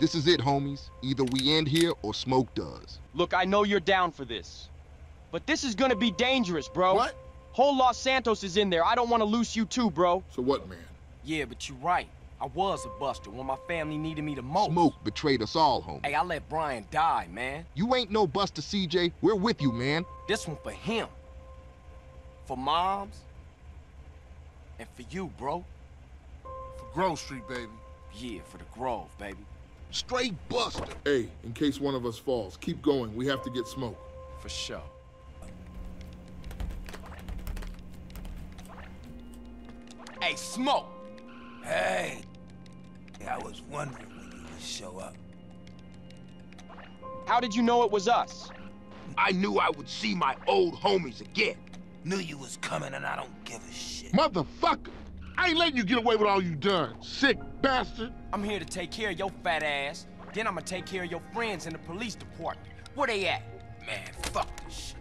This is it, homies. Either we end here or Smoke does. Look, I know you're down for this. But this is gonna be dangerous, bro. What? Whole Los Santos is in there. I don't want to lose you too, bro. So what, man? Yeah, but you're right. I was a buster when my family needed me the most. Smoke betrayed us all, homie. Hey, I let Brian die, man. You ain't no buster, CJ. We're with you, man. This one for him. For moms. And for you, bro. For Grove Street, baby. Yeah, for the Grove, baby. Straight buster. Hey, in case one of us falls, keep going. We have to get smoke. For sure. Hey, Smoke! Hey! I was wondering when you would show up. How did you know it was us? I knew I would see my old homies again. Knew you was coming and I don't give a shit. Motherfucker! I ain't letting you get away with all you done, sick bastard. I'm here to take care of your fat ass. Then I'm gonna take care of your friends in the police department. Where they at? Man, fuck this shit.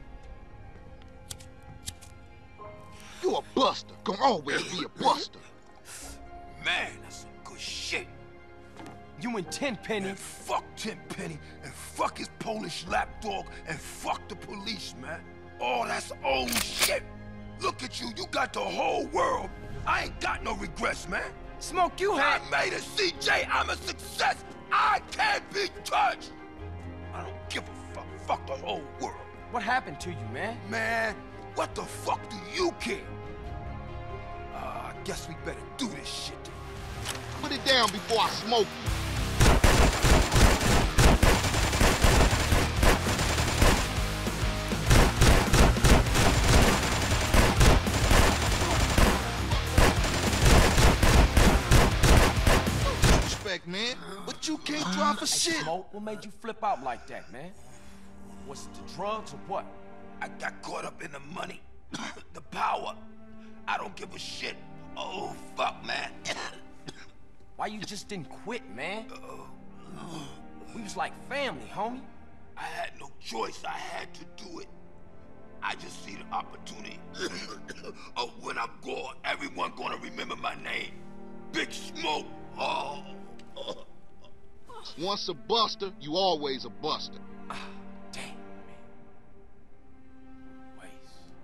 You a buster. Gonna always be a buster. Man, that's some good shit. You and Tenpenny. And fuck Tenpenny, and fuck his Polish lapdog, and fuck the police, man. Oh, that's old shit. Look at you, you got the whole world. I ain't got no regrets, man. Smoke, you had. I made a CJ, I'm a success. I can't be touched. I don't give a fuck. Fuck the whole world. What happened to you, man? Man, what the fuck do you care? Uh, I guess we better do this shit. Put it down before I smoke you. Drive for Hey, shit. Smoke, what made you flip out like that, man? Was it the drugs or what? I got caught up in the money, the power. I don't give a shit. Oh, fuck, man. Why you just didn't quit, man? Oh. We was like family, homie. I had no choice. I had to do it. I just see the opportunity. oh, when I'm gone, everyone gonna remember my name. Big Smoke. Oh. Once a buster, you always a buster. Ah, damn. Waste.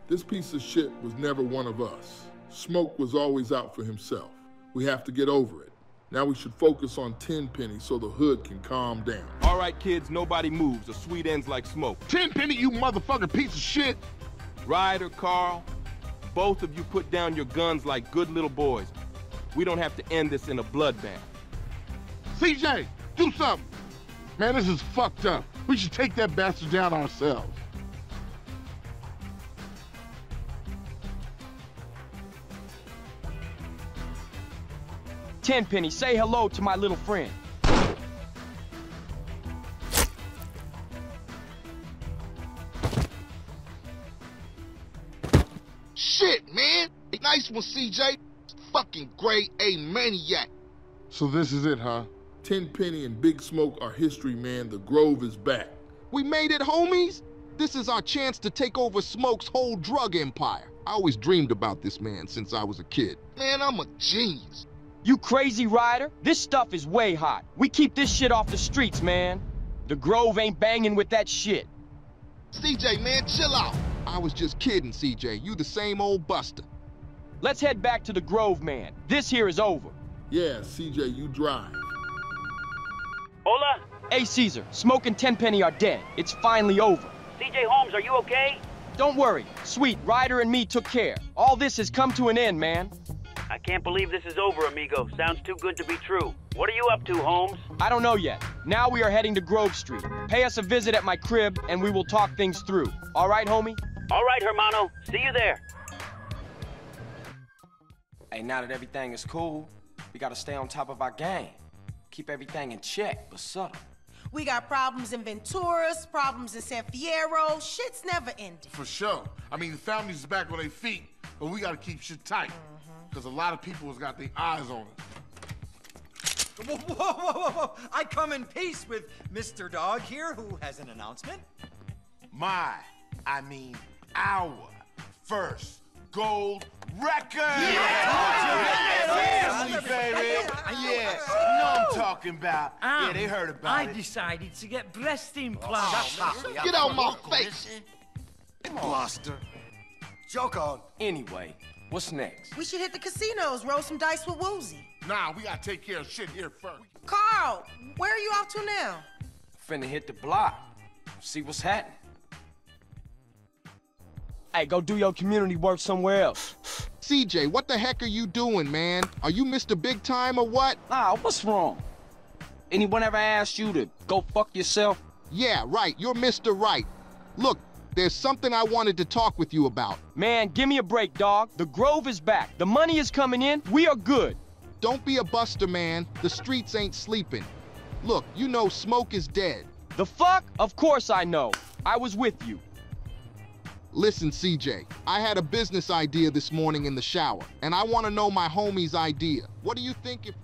This piece of shit was never one of us. Smoke was always out for himself. We have to get over it. Now we should focus on Tenpenny so the hood can calm down. All right, kids, nobody moves. The sweet ends like smoke. Tenpenny, you motherfucking piece of shit. Ryder, Carl, both of you put down your guns like good little boys. We don't have to end this in a bloodbath. CJ, do something. Man, this is fucked up. We should take that bastard down ourselves. Tenpenny, say hello to my little friend. Shit, man. Nice one, CJ. Fucking grade A maniac. So this is it, huh? Tenpenny and Big Smoke are history, man. The Grove is back. We made it, homies. This is our chance to take over Smoke's whole drug empire. I always dreamed about this man since I was a kid. Man, I'm a genius. You crazy Ryder? This stuff is way hot. We keep this shit off the streets, man. The Grove ain't banging with that shit. CJ, man, chill out. I was just kidding, CJ. You the same old buster. Let's head back to the Grove, man. This here is over. Yeah, CJ, you drive. Hola? Hey, Cesar, Smoke and Tenpenny are dead. It's finally over. CJ Holmes, are you okay? Don't worry. Sweet, Ryder and me took care. All this has come to an end, man. I can't believe this is over, amigo. Sounds too good to be true. What are you up to, Holmes? I don't know yet. Now we are heading to Grove Street. Pay us a visit at my crib, and we will talk things through. All right, homie? All right, Hermano. See you there. Hey, now that everything is cool, we gotta stay on top of our game. Keep everything in check, but subtle. We got problems in Venturas, problems in San Fierro. Shit's never ending. For sure. I mean, the family's back on their feet, but we gotta keep shit tight. Mm-hmm. Because a lot of people has got their eyes on us. Whoa, whoa, whoa, whoa, whoa. I come in peace with Mr. Dog here, who has an announcement. My, I mean our first gold record! Yeah! Family, baby! Yeah, you know I'm talking about. Um, yeah, they heard about I it. I decided to get breast implants. Oh, get out my face! Blaster. Joke on. Anyway, what's next? We should hit the casinos, roll some dice with Woozie. Nah, we gotta take care of shit here first. Carl, where are you off to now? Finna hit the block. See what's happening. Hey, go do your community work somewhere else. CJ, what the heck are you doing, man? Are you Mr. Big Time or what? Ah, what's wrong? Anyone ever asked you to go fuck yourself? Yeah, right. You're Mr. Right. Look, there's something I wanted to talk with you about. Man, give me a break, dog. The Grove is back. The money is coming in. We are good. Don't be a buster, man. The streets ain't sleeping. Look, you know Smoke is dead. The fuck? Of course I know. I was with you. Listen, CJ, I had a business idea this morning in the shower, and I want to know my homie's idea. What do you think if